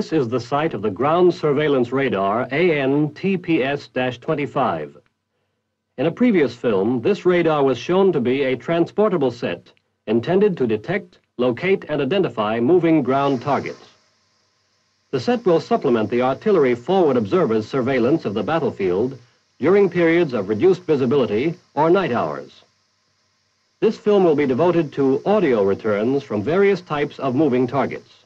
This is the site of the ground surveillance radar AN-TPS-25. In a previous film, this radar was shown to be a transportable set intended to detect, locate, and identify moving ground targets. The set will supplement the artillery forward observer's surveillance of the battlefield during periods of reduced visibility or night hours. This film will be devoted to audio returns from various types of moving targets.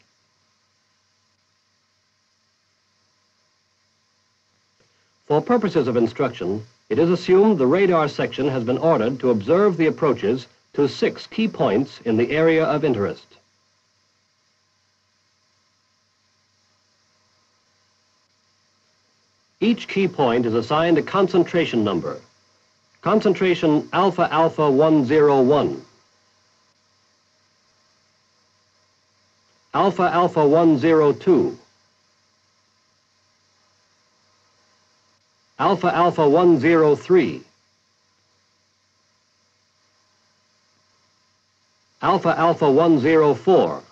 For purposes of instruction, it is assumed the radar section has been ordered to observe the approaches to six key points in the area of interest. Each key point is assigned a concentration number. Concentration alpha alpha 101. Alpha alpha 102. Alpha Alpha 103. Alpha Alpha 104.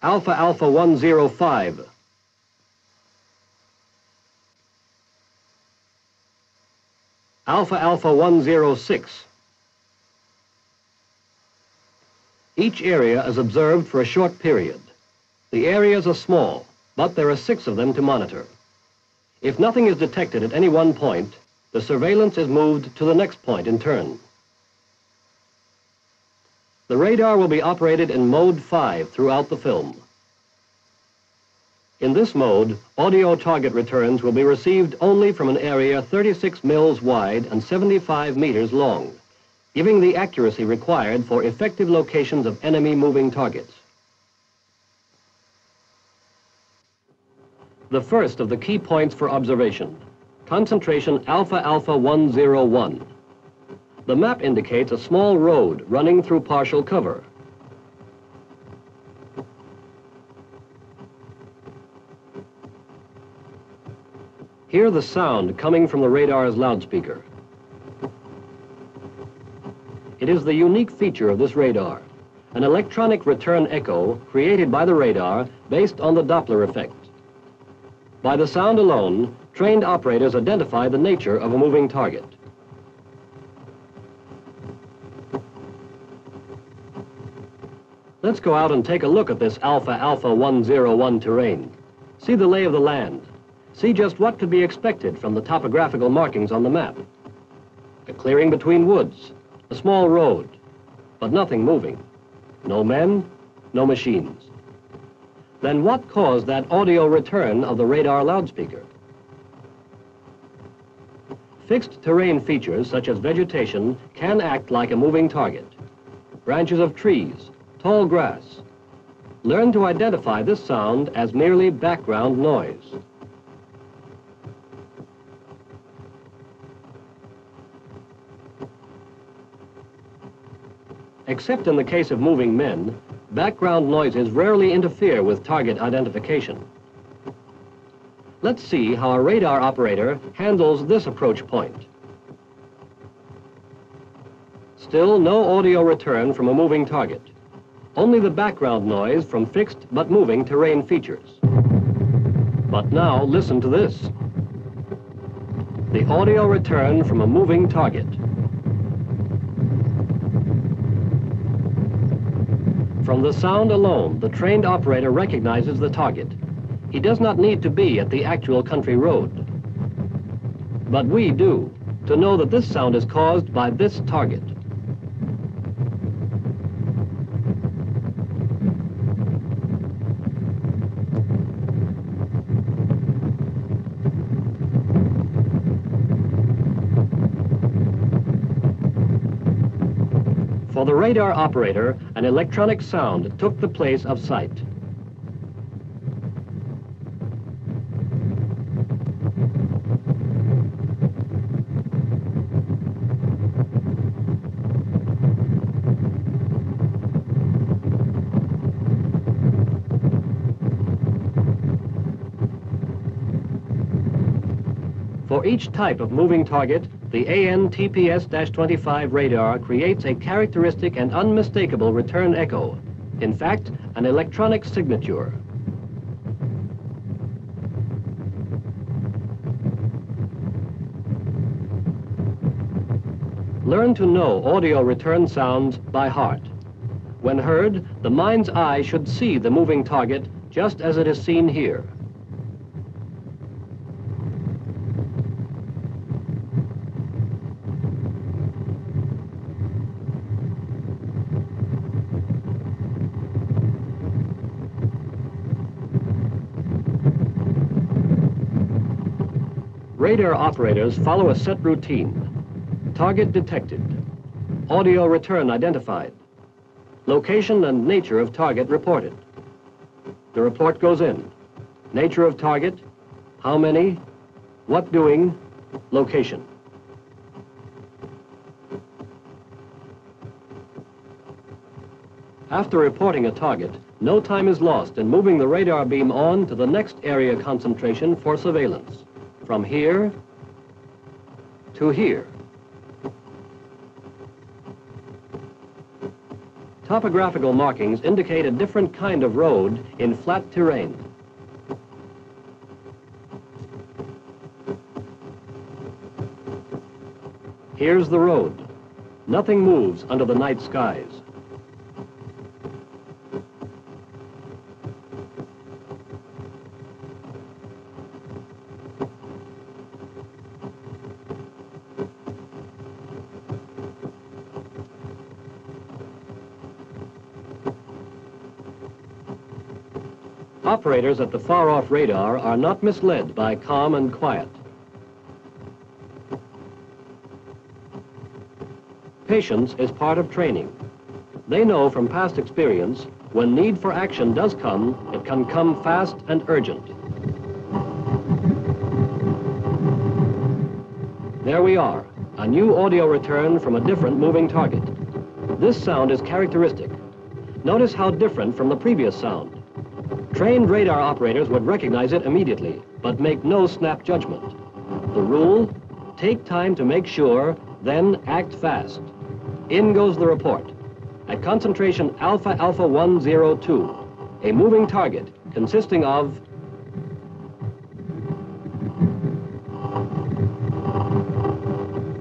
Alpha Alpha 105. Alpha Alpha 106. Each area is observed for a short period. The areas are small but there are six of them to monitor. If nothing is detected at any one point, the surveillance is moved to the next point in turn. The radar will be operated in mode 5 throughout the film. In this mode, audio target returns will be received only from an area 36 mils wide and 75 meters long, giving the accuracy required for effective locations of enemy moving targets. The first of the key points for observation, concentration alpha alpha 101. The map indicates a small road running through partial cover. Hear the sound coming from the radar's loudspeaker. It is the unique feature of this radar, an electronic return echo created by the radar based on the Doppler effect. By the sound alone, trained operators identify the nature of a moving target. Let's go out and take a look at this Alpha Alpha 101 terrain. See the lay of the land. See just what could be expected from the topographical markings on the map. A clearing between woods, a small road, but nothing moving. No men, no machines. Then what caused that audio return of the radar loudspeaker? Fixed terrain features such as vegetation can act like a moving target. Branches of trees, tall grass. Learn to identify this sound as merely background noise. Except in the case of moving men, background noises rarely interfere with target identification. Let's see how a radar operator handles this approach point. Still no audio return from a moving target. Only the background noise from fixed but moving terrain features. But now listen to this. The audio return from a moving target. From the sound alone, the trained operator recognizes the target. He does not need to be at the actual country road. But we do, to know that this sound is caused by this target. For the radar operator, an electronic sound took the place of sight. For each type of moving target, the AN-TPS-25 radar creates a characteristic and unmistakable return echo. In fact, an electronic signature. Learn to know audio return sounds by heart. When heard, the mind's eye should see the moving target just as it is seen here. Radar operators follow a set routine. Target detected. Audio return identified. Location and nature of target reported. The report goes in. Nature of target, how many, what doing, location. After reporting a target, no time is lost in moving the radar beam on to the next area concentration for surveillance from here to here. Topographical markings indicate a different kind of road in flat terrain. Here's the road. Nothing moves under the night skies. Operators at the far-off radar are not misled by calm and quiet. Patience is part of training. They know from past experience, when need for action does come, it can come fast and urgent. There we are, a new audio return from a different moving target. This sound is characteristic. Notice how different from the previous sound. Trained radar operators would recognize it immediately, but make no snap judgment. The rule, take time to make sure, then act fast. In goes the report. At concentration Alpha Alpha 102, a moving target consisting of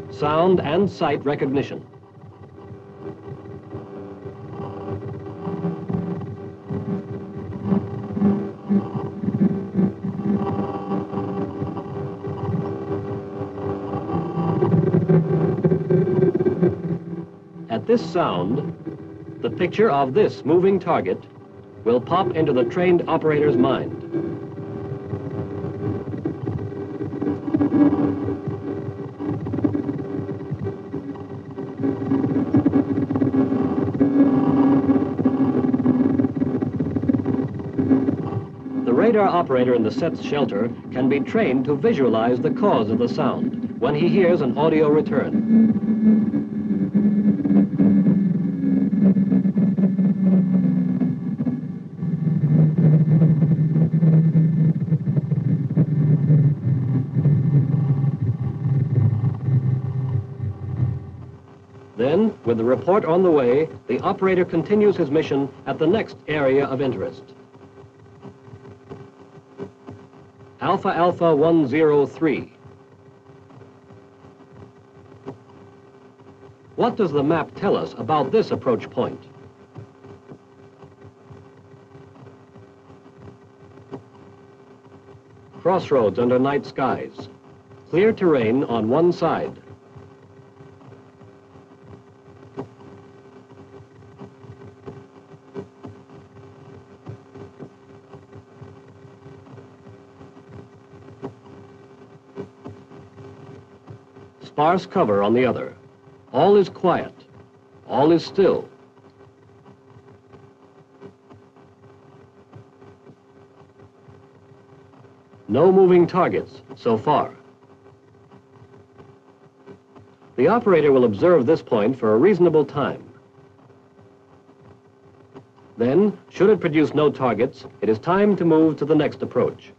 sound and sight recognition. This sound, the picture of this moving target will pop into the trained operator's mind. The radar operator in the set's shelter can be trained to visualize the cause of the sound when he hears an audio return. Then, with the report on the way, the operator continues his mission at the next area of interest. Alpha Alpha 103. What does the map tell us about this approach point? Crossroads under night skies. Clear terrain on one side. Sparse cover on the other. All is quiet. All is still. No moving targets so far. The operator will observe this point for a reasonable time. Then, should it produce no targets, it is time to move to the next approach.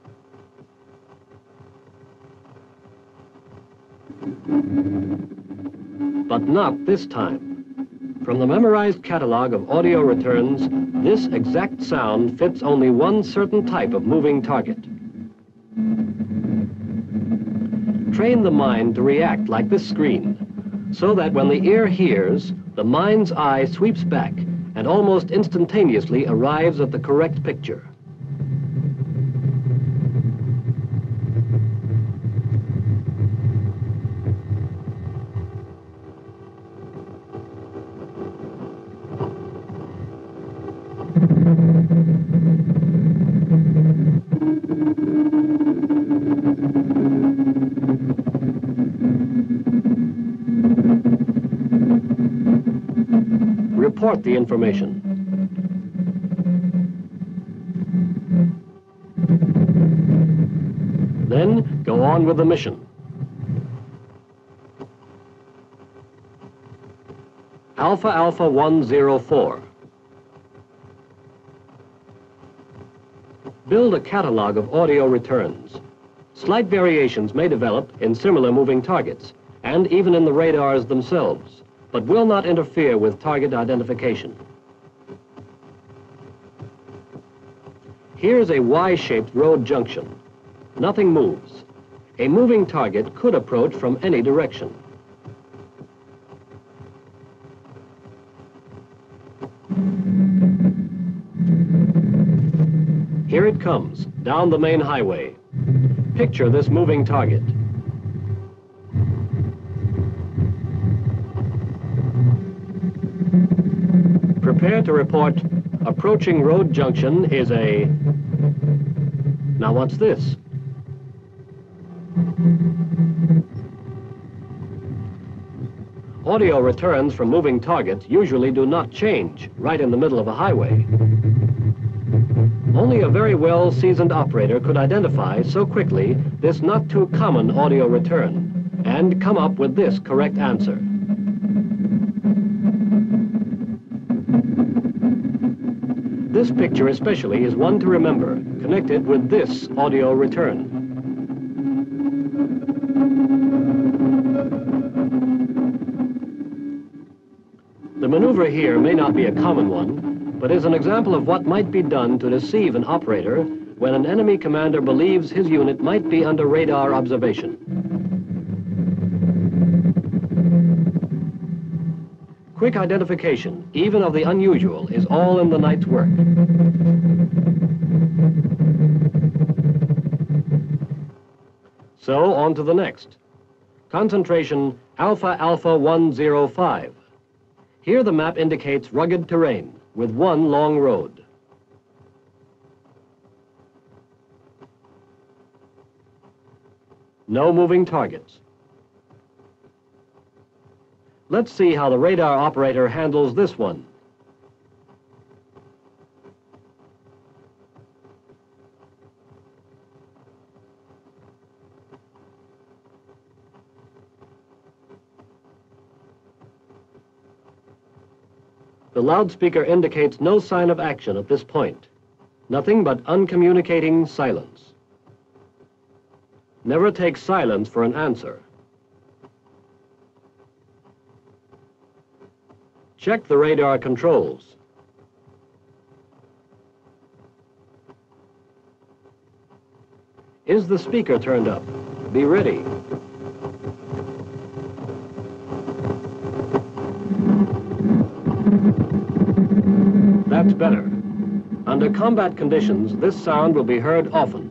But not this time. From the memorized catalog of audio returns, this exact sound fits only one certain type of moving target. Train the mind to react like this screen, so that when the ear hears, the mind's eye sweeps back and almost instantaneously arrives at the correct picture. Report the information. Then go on with the mission. Alpha Alpha 104. Build a catalog of audio returns. Slight variations may develop in similar moving targets, and even in the radars themselves, but will not interfere with target identification. Here's a Y-shaped road junction. Nothing moves. A moving target could approach from any direction. Here it comes, down the main highway. Picture this moving target. Prepare to report approaching road junction is a... Now what's this? Audio returns from moving targets usually do not change right in the middle of a highway. Only a very well-seasoned operator could identify so quickly this not too common audio return and come up with this correct answer. This picture especially is one to remember, connected with this audio return. The maneuver here may not be a common one, but is an example of what might be done to deceive an operator when an enemy commander believes his unit might be under radar observation. Quick identification, even of the unusual, is all in the night's work. So, on to the next. Concentration Alpha Alpha 105. Here the map indicates rugged terrain with one long road. No moving targets. Let's see how the radar operator handles this one. The loudspeaker indicates no sign of action at this point. Nothing but uncommunicating silence. Never take silence for an answer. Check the radar controls. Is the speaker turned up? Be ready. That's better. Under combat conditions, this sound will be heard often.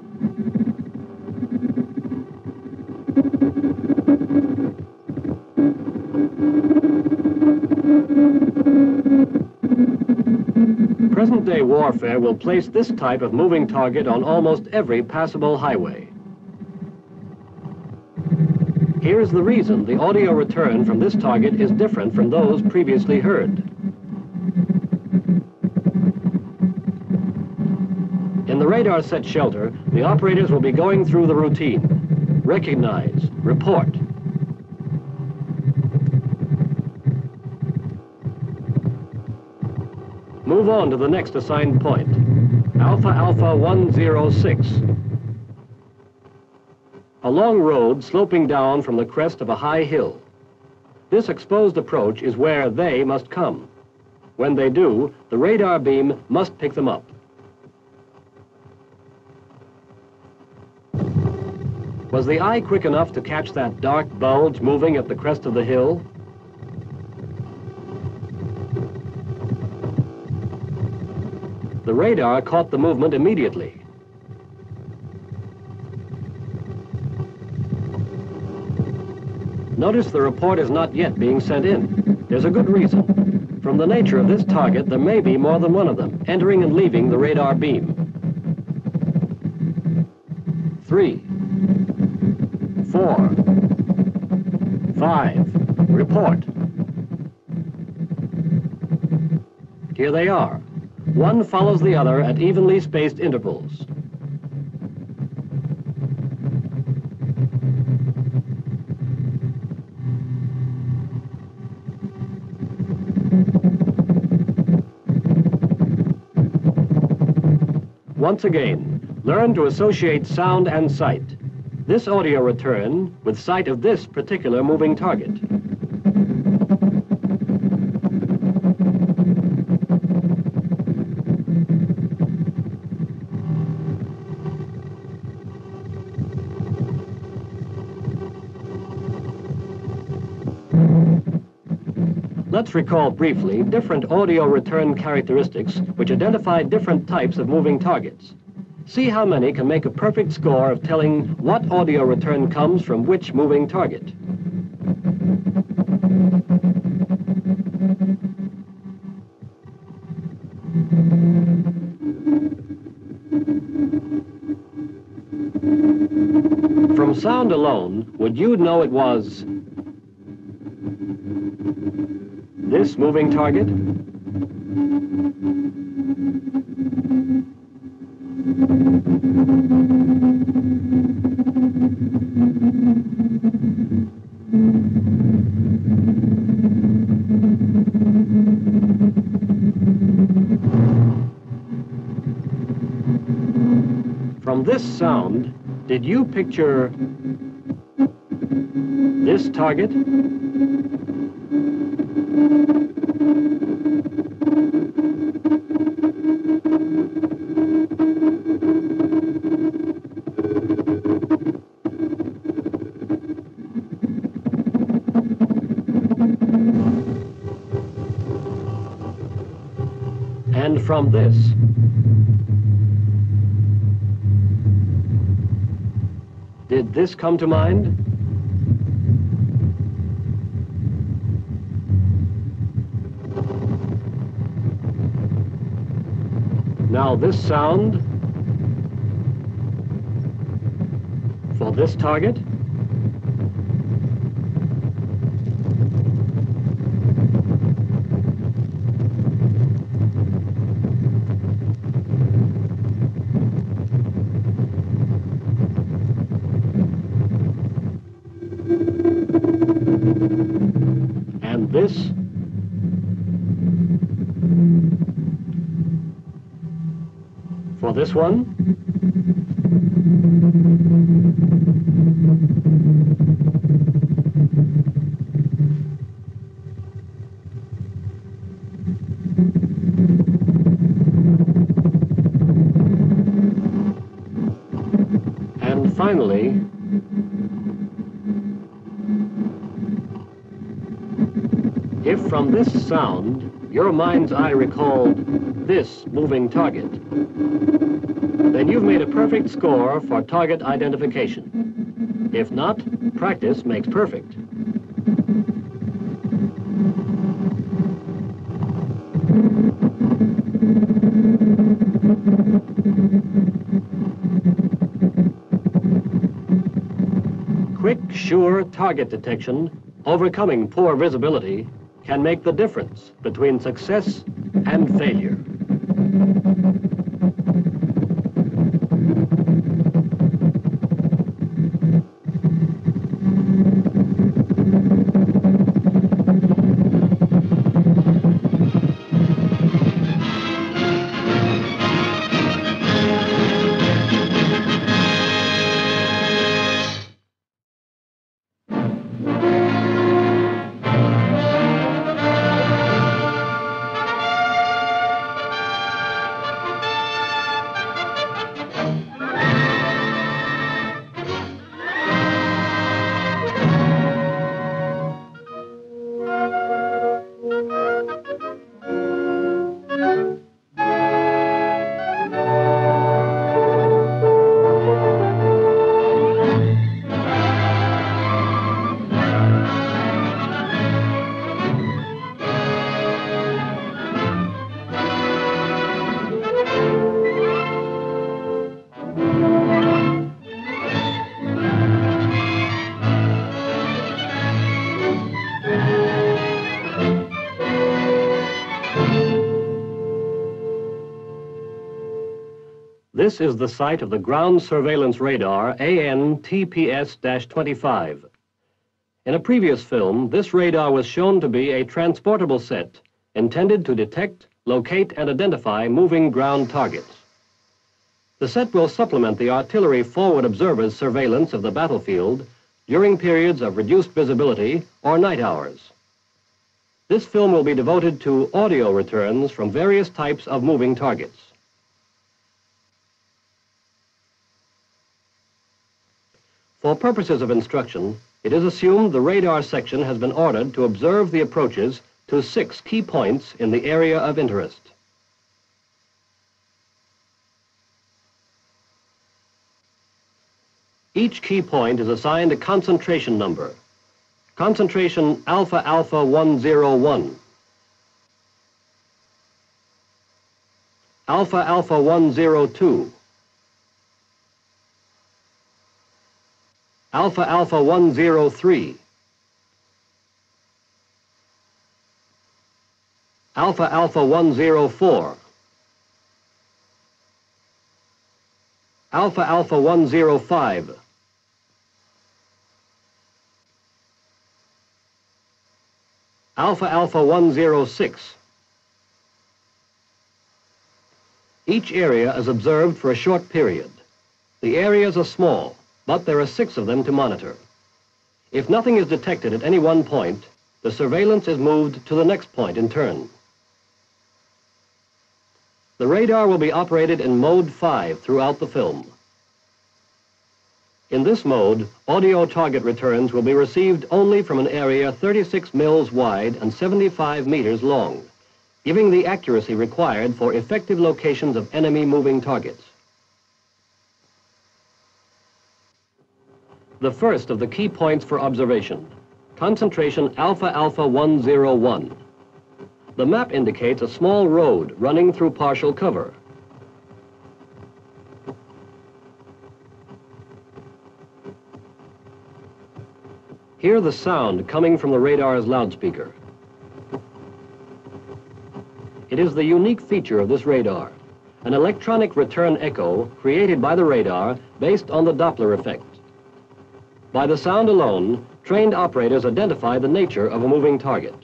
Present-day warfare will place this type of moving target on almost every passable highway. Here is the reason the audio return from this target is different from those previously heard. In the radar set shelter, the operators will be going through the routine. Recognize, report, Move on to the next assigned point. Alpha Alpha 106. A long road sloping down from the crest of a high hill. this exposed approach is where they must come. When they do, the radar beam must pick them up. Was the eye quick enough to catch that dark bulge moving at the crest of the hill? The radar caught the movement immediately. Notice the report is not yet being sent in. There's a good reason. From the nature of this target, there may be more than one of them, entering and leaving the radar beam. Three, four, five, report. Here they are. One follows the other at evenly spaced intervals. Once again, learn to associate sound and sight. This audio return with sight of this particular moving target. Let's recall briefly different audio return characteristics which identify different types of moving targets. See how many can make a perfect score of telling what audio return comes from which moving target. From sound alone, would you know it was this moving target? From this sound, did you picture this target? From this, did this come to mind? Now this sound for this target. And this for this one. And finally, if from this sound your mind's eye recalled this moving target, then you've made a perfect score for target identification. If not, practice makes perfect. Quick, sure target detection, overcoming poor visibility, can make the difference between success and failure. This is the site of the ground surveillance radar AN-TPS-25. In a previous film, this radar was shown to be a transportable set intended to detect, locate, and identify moving ground targets. The set will supplement the artillery forward observer's surveillance of the battlefield during periods of reduced visibility or night hours. This film will be devoted to audio returns from various types of moving targets. For purposes of instruction, it is assumed the radar section has been ordered to observe the approaches to six key points in the area of interest. Each key point is assigned a concentration number. Concentration alpha alpha 101. Alpha alpha 102. Alpha Alpha 103. Alpha Alpha 104. Alpha Alpha 105. Alpha Alpha 106. Each area is observed for a short period. The areas are small but there are six of them to monitor. If nothing is detected at any one point, the surveillance is moved to the next point in turn. The radar will be operated in mode 5 throughout the film. In this mode, audio target returns will be received only from an area 36 mils wide and 75 meters long, giving the accuracy required for effective locations of enemy moving targets. The first of the key points for observation, concentration alpha alpha 101. The map indicates a small road running through partial cover. Hear the sound coming from the radar's loudspeaker. It is the unique feature of this radar, an electronic return echo created by the radar based on the Doppler effect. By the sound alone, trained operators identify the nature of a moving target.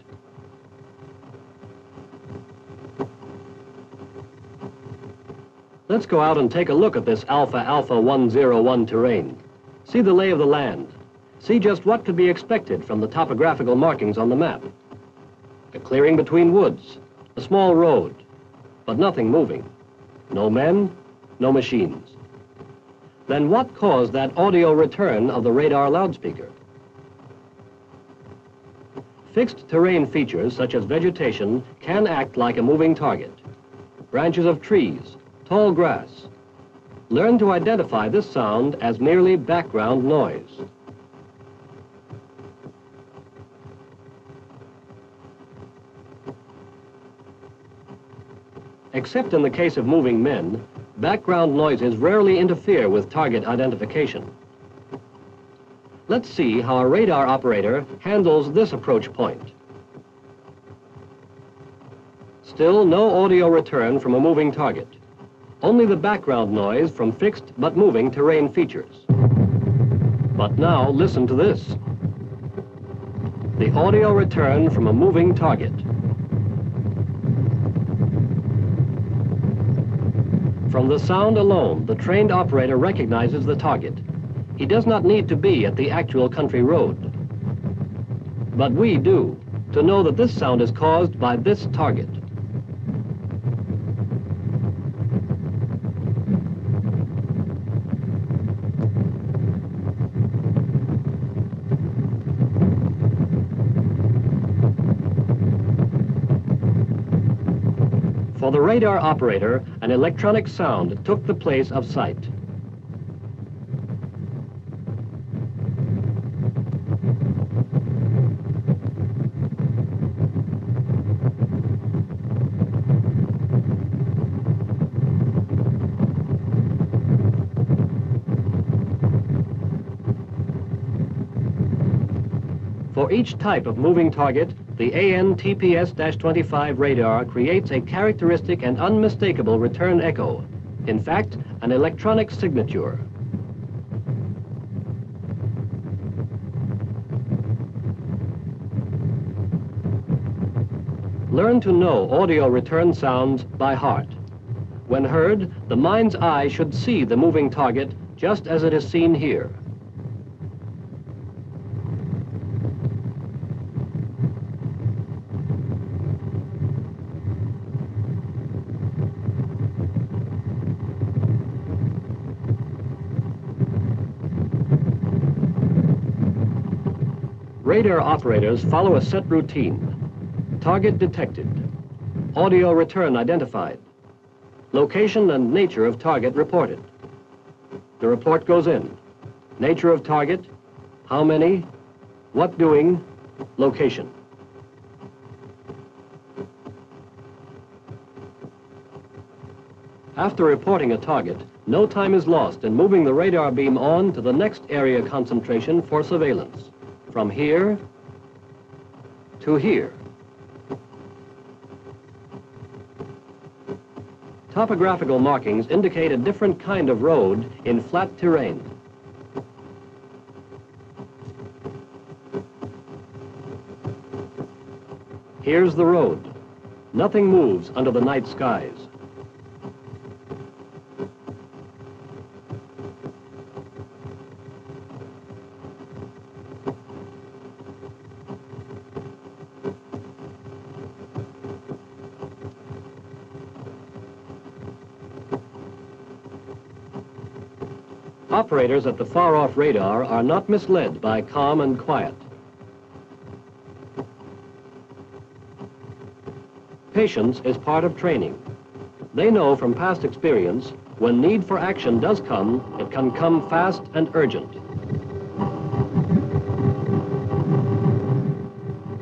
Let's go out and take a look at this Alpha Alpha 101 terrain. See the lay of the land. See just what could be expected from the topographical markings on the map. A clearing between woods, a small road, but nothing moving. No men, no machines. Then what caused that audio return of the radar loudspeaker? Fixed terrain features such as vegetation can act like a moving target. Branches of trees, tall grass. Learn to identify this sound as merely background noise. Except in the case of moving men, background noises rarely interfere with target identification. Let's see how a radar operator handles this approach point. Still no audio return from a moving target. Only the background noise from fixed but moving terrain features. But now listen to this. The audio return from a moving target. From the sound alone, the trained operator recognizes the target. He does not need to be at the actual country road. But we do, to know that this sound is caused by this target. The radar operator, an electronic sound took the place of sight. For each type of moving target, the AN-TPS-25 radar creates a characteristic and unmistakable return echo, In fact, an electronic signature. Learn to know audio return sounds by heart. When heard, the mind's eye should see the moving target just as it is seen here. Radar operators follow a set routine. Target detected. Audio return identified. Location and nature of target reported. The report goes in. Nature of target, how many, what doing, location. After reporting a target, no time is lost in moving the radar beam on to the next area concentration for surveillance. From here to here. Topographical markings indicate a different kind of road in flat terrain. Here's the road. Nothing moves under the night skies. Operators at the far-off radar are not misled by calm and quiet. Patience is part of training. They know from past experience, when need for action does come, it can come fast and urgent.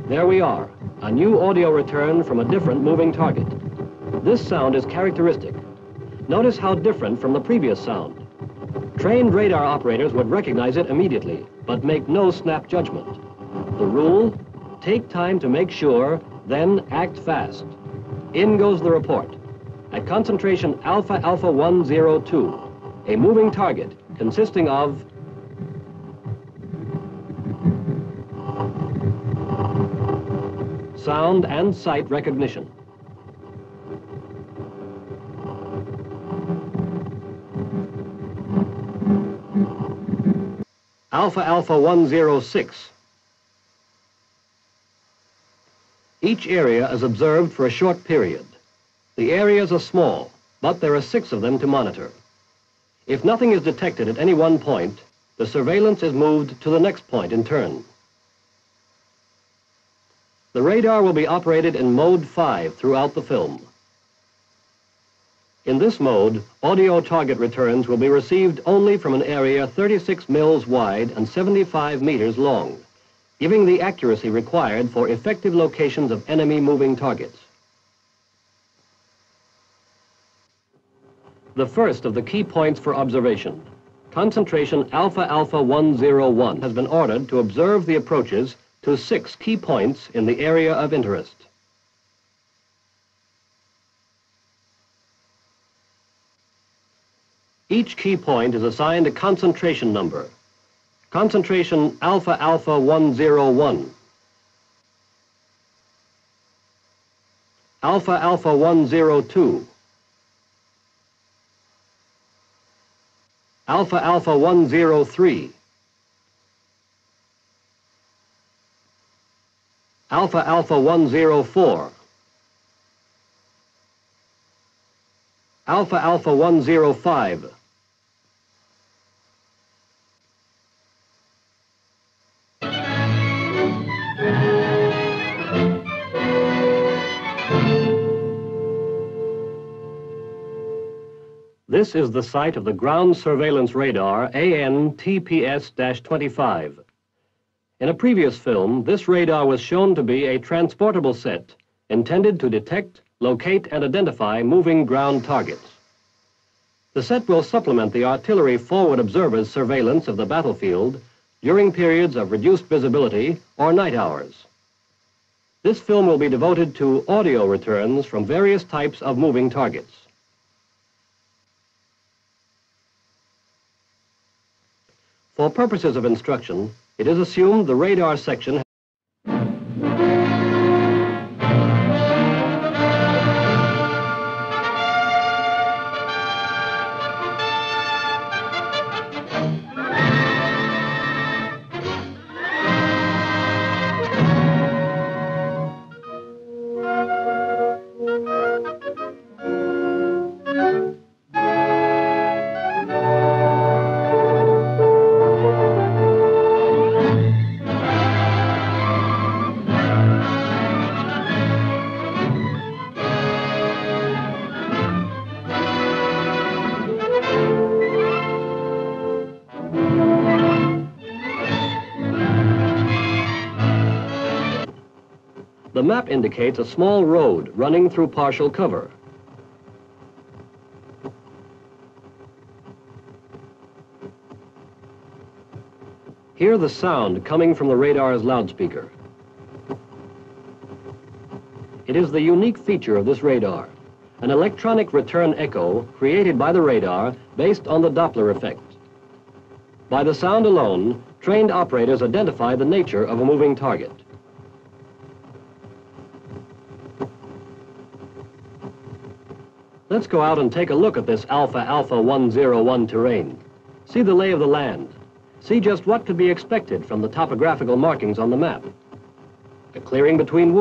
There we are, a new audio return from a different moving target. This sound is characteristic. Notice how different from the previous sound. Trained radar operators would recognize it immediately, but make no snap judgment. The rule, take time to make sure, then act fast. In goes the report. At concentration Alpha Alpha 102, a moving target consisting of sound and sight recognition. Alpha Alpha 106. Each area is observed for a short period. The areas are small, but there are six of them to monitor. If nothing is detected at any one point, the surveillance is moved to the next point in turn. The radar will be operated in mode 5 throughout the film. In this mode, audio target returns will be received only from an area 36 mils wide and 75 meters long, giving the accuracy required for effective locations of enemy moving targets. The first of the key points for observation, concentration Alpha Alpha 101 has been ordered to observe the approaches to six key points in the area of interest. Each key point is assigned a concentration number. Concentration alpha alpha 101. Alpha alpha 102. Alpha alpha 103. Alpha alpha 104. Alpha alpha 105. This is the site of the ground surveillance radar AN-TPS-25. In a previous film, this radar was shown to be a transportable set intended to detect, locate, and identify moving ground targets. The set will supplement the artillery forward observer's surveillance of the battlefield during periods of reduced visibility or night hours. This film will be devoted to audio returns from various types of moving targets. For purposes of instruction, it is assumed the radar section The map indicates a small road running through partial cover. Hear the sound coming from the radar's loudspeaker. It is the unique feature of this radar, an electronic return echo created by the radar based on the Doppler effect. By the sound alone, trained operators identify the nature of a moving target. Let's go out and take a look at this Alpha Alpha 101 terrain. See the lay of the land. See just what could be expected from the topographical markings on the map. A clearing between woods.